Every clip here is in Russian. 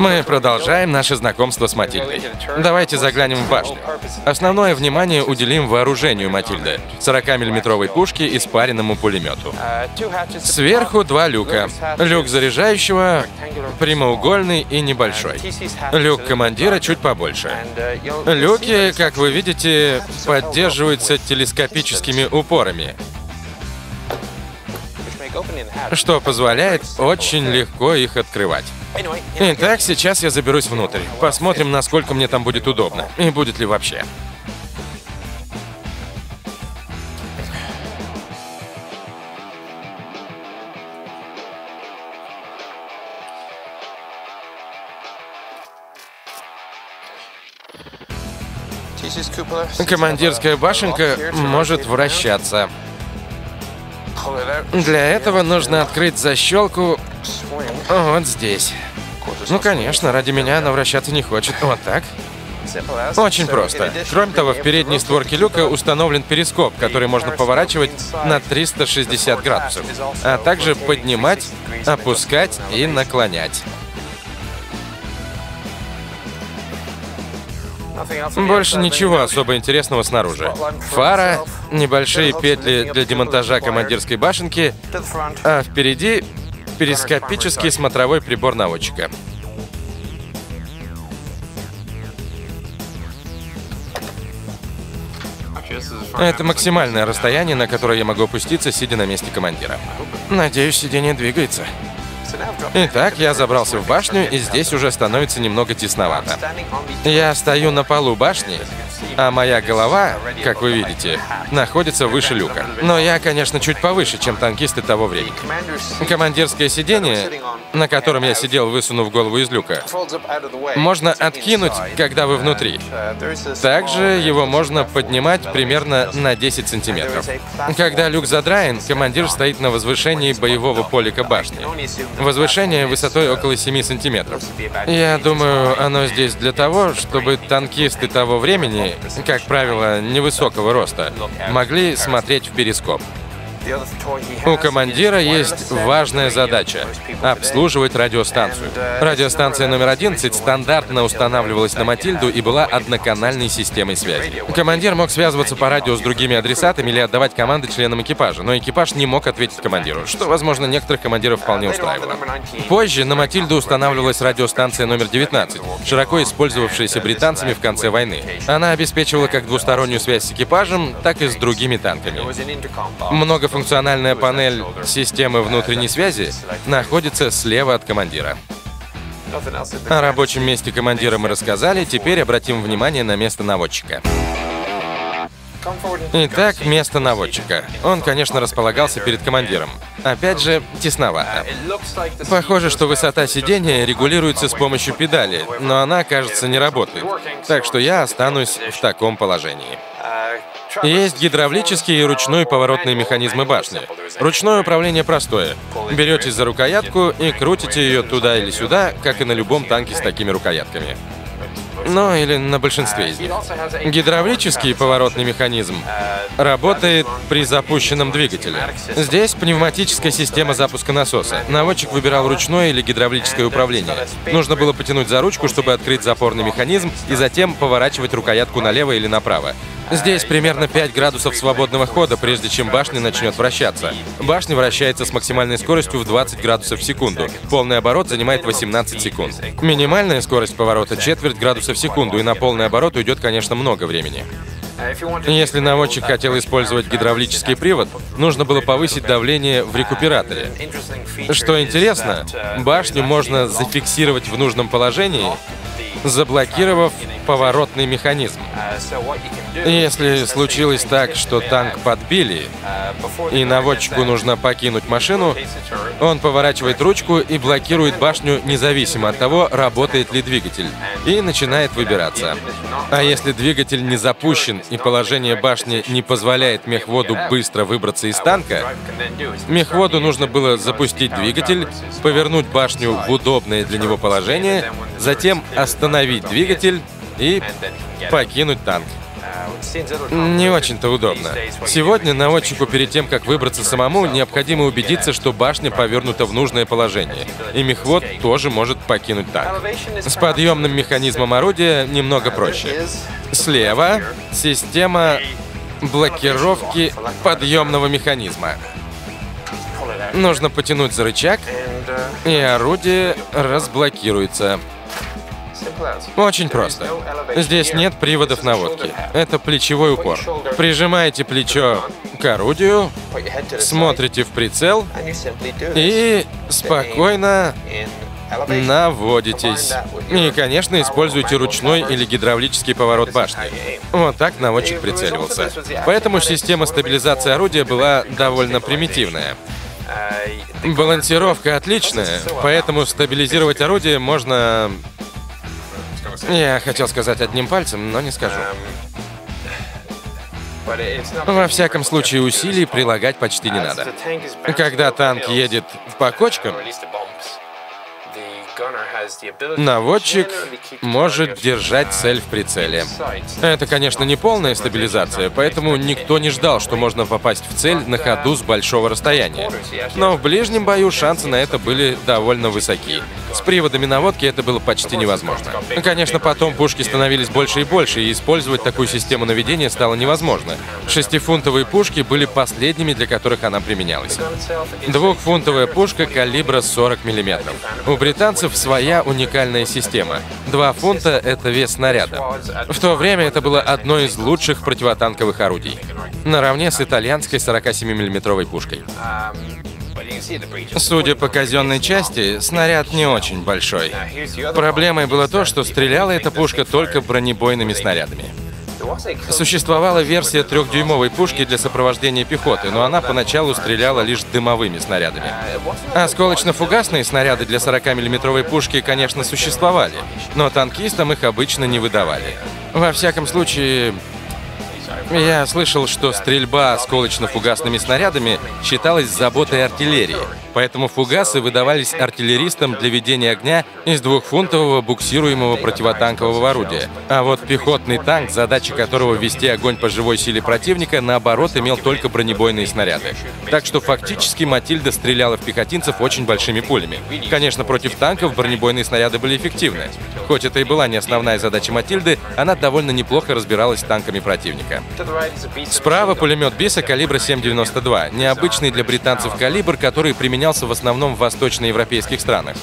Мы продолжаем наше знакомство с Матильдой. Давайте заглянем в башню. Основное внимание уделим вооружению Матильды. 40-миллиметровой пушке и спаренному пулемету. Сверху два люка. Люк заряжающего прямоугольный и небольшой. Люк командира чуть побольше. Люки, как вы видите, поддерживаются телескопическими упорами, что позволяет очень легко их открывать. Итак, сейчас я заберусь внутрь. Посмотрим, насколько мне там будет удобно. И будет ли вообще. Командирская башенка может вращаться. Для этого нужно открыть защелку вот здесь. Ну, конечно, ради меня она вращаться не хочет. Вот так. Очень просто. Кроме того, в передней створке люка установлен перископ, который можно поворачивать на 360 градусов, а также поднимать, опускать и наклонять. Больше ничего особо интересного снаружи. Фара, небольшие петли для демонтажа командирской башенки, а впереди перископический смотровой прибор наводчика. Это максимальное расстояние, на которое я могу опуститься, сидя на месте командира. Надеюсь, сиденье двигается. Итак, я забрался в башню, и здесь уже становится немного тесновато. Я стою на полу башни, а моя голова, как вы видите, находится выше люка. Но я, конечно, чуть повыше, чем танкисты того времени. Командирское сиденье, на котором я сидел, высунув голову из люка, можно откинуть, когда вы внутри. Также его можно поднимать примерно на 10 сантиметров. Когда люк задраен, командир стоит на возвышении боевого полика башни. Возвышение высотой около 7 сантиметров. Я думаю, оно здесь для того, чтобы танкисты того времени как правило, невысокого роста, могли смотреть в перископ. У командира есть важная задача — обслуживать радиостанцию. Радиостанция номер 11 стандартно устанавливалась на Матильду и была одноканальной системой связи. Командир мог связываться по радио с другими адресатами или отдавать команды членам экипажа, но экипаж не мог ответить командиру, что, возможно, некоторых командиров вполне устраивало. Позже на Матильду устанавливалась радиостанция номер 19, широко использовавшаяся британцами в конце войны. Она обеспечивала как двустороннюю связь с экипажем, так и с другими танками. Много Многофункциональная панель системы внутренней связи находится слева от командира. О рабочем месте командира мы рассказали, теперь обратим внимание на место наводчика. Итак, место наводчика. Он, конечно, располагался перед командиром. Опять же, тесновато. Похоже, что высота сидения регулируется с помощью педали, но она, кажется, не работает. Так что я останусь в таком положении. Есть гидравлические и ручной поворотные механизмы башни. Ручное управление простое. Берете за рукоятку и крутите ее туда или сюда, как и на любом танке с такими рукоятками. Ну, или на большинстве из них. Гидравлический поворотный механизм работает при запущенном двигателе. Здесь пневматическая система запуска насоса. Наводчик выбирал ручное или гидравлическое управление. Нужно было потянуть за ручку, чтобы открыть запорный механизм, и затем поворачивать рукоятку налево или направо. Здесь примерно 5 градусов свободного хода, прежде чем башня начнет вращаться. Башня вращается с максимальной скоростью в 20 градусов в секунду. Полный оборот занимает 18 секунд. Минимальная скорость поворота — четверть градуса в секунду, и на полный оборот уйдет, конечно, много времени. Если наводчик хотел использовать гидравлический привод, нужно было повысить давление в рекуператоре. Что интересно, башню можно зафиксировать в нужном положении, заблокировав поворотный механизм. Если случилось так, что танк подбили, и наводчику нужно покинуть машину, он поворачивает ручку и блокирует башню независимо от того, работает ли двигатель, и начинает выбираться. А если двигатель не запущен и положение башни не позволяет мехводу быстро выбраться из танка, мехводу нужно было запустить двигатель, повернуть башню в удобное для него положение, затем остановить двигатель и покинуть танк. Не очень-то удобно. Сегодня наводчику перед тем, как выбраться самому, необходимо убедиться, что башня повернута в нужное положение. И мехвод тоже может покинуть танк. С подъемным механизмом орудия немного проще. Слева система блокировки подъемного механизма. Нужно потянуть за рычаг, и орудие разблокируется. Очень просто. Здесь нет приводов наводки. Это плечевой упор. Прижимаете плечо к орудию, смотрите в прицел и спокойно наводитесь. И, конечно, используйте ручной или гидравлический поворот башни. Вот так наводчик прицеливался. Поэтому система стабилизации орудия была довольно примитивная. Балансировка отличная, поэтому стабилизировать орудие можно... Я хотел сказать одним пальцем, но не скажу. Во всяком случае, усилий прилагать почти не надо. Когда танк едет по кочкам, Наводчик может держать цель в прицеле. Это, конечно, не полная стабилизация, поэтому никто не ждал, что можно попасть в цель на ходу с большого расстояния. Но в ближнем бою шансы на это были довольно высоки. С приводами наводки это было почти невозможно. Конечно, потом пушки становились больше и больше, и использовать такую систему наведения стало невозможно. Шестифунтовые пушки были последними, для которых она применялась. Двухфунтовая пушка калибра 40 мм. У британцев своя уникальная система. Два фунта — это вес снаряда. В то время это было одно из лучших противотанковых орудий. Наравне с итальянской 47 миллиметровой пушкой. Судя по казенной части, снаряд не очень большой. Проблемой было то, что стреляла эта пушка только бронебойными снарядами. Существовала версия трехдюймовой пушки для сопровождения пехоты, но она поначалу стреляла лишь дымовыми снарядами. Осколочно-фугасные снаряды для 40-миллиметровой пушки, конечно, существовали, но танкистам их обычно не выдавали. Во всяком случае, я слышал, что стрельба осколочно-фугасными снарядами считалась заботой артиллерии, поэтому фугасы выдавались артиллеристам для ведения огня из двухфунтового буксируемого противотанкового орудия. А вот пехотный танк, задача которого вести огонь по живой силе противника, наоборот, имел только бронебойные снаряды. Так что фактически Матильда стреляла в пехотинцев очень большими пулями. Конечно, против танков бронебойные снаряды были эффективны. Хоть это и была не основная задача Матильды, она довольно неплохо разбиралась с танками противника. Справа пулемет Биса калибра 7,92, необычный для британцев калибр, который применялся в основном в восточноевропейских странах.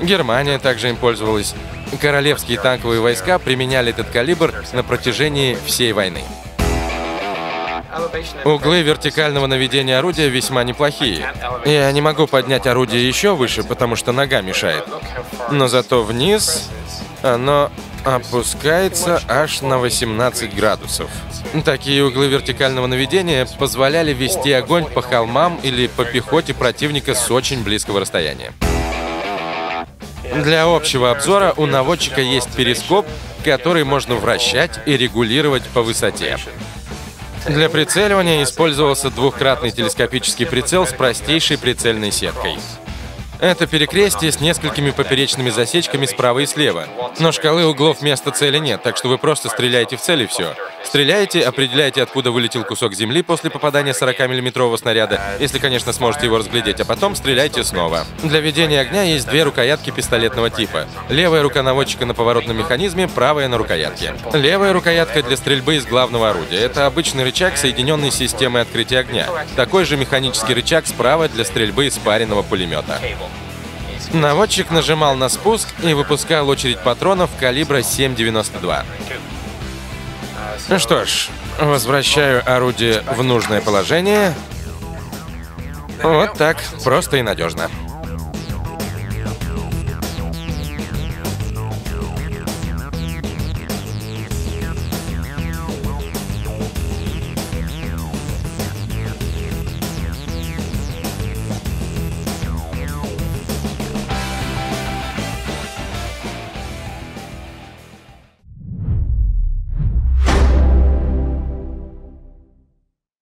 Германия также им пользовалась. Королевские танковые войска применяли этот калибр на протяжении всей войны. Углы вертикального наведения орудия весьма неплохие. Я не могу поднять орудие еще выше, потому что нога мешает. Но зато вниз оно опускается аж на 18 градусов. Такие углы вертикального наведения позволяли вести огонь по холмам или по пехоте противника с очень близкого расстояния. Для общего обзора у наводчика есть перископ, который можно вращать и регулировать по высоте. Для прицеливания использовался двухкратный телескопический прицел с простейшей прицельной сеткой. Это перекрестие с несколькими поперечными засечками справа и слева. Но шкалы углов места цели нет, так что вы просто стреляете в цель и все. Стреляете, определяете, откуда вылетел кусок земли после попадания 40-миллиметрового снаряда, если, конечно, сможете его разглядеть, а потом стреляйте снова. Для ведения огня есть две рукоятки пистолетного типа. Левая рука наводчика на поворотном механизме, правая на рукоятке. Левая рукоятка для стрельбы из главного орудия. Это обычный рычаг, соединенный с системой открытия огня. Такой же механический рычаг справа для стрельбы из паренного пулемета. Наводчик нажимал на спуск и выпускал очередь патронов калибра 7,92. Ну что ж, возвращаю орудие в нужное положение. Вот так, просто и надежно.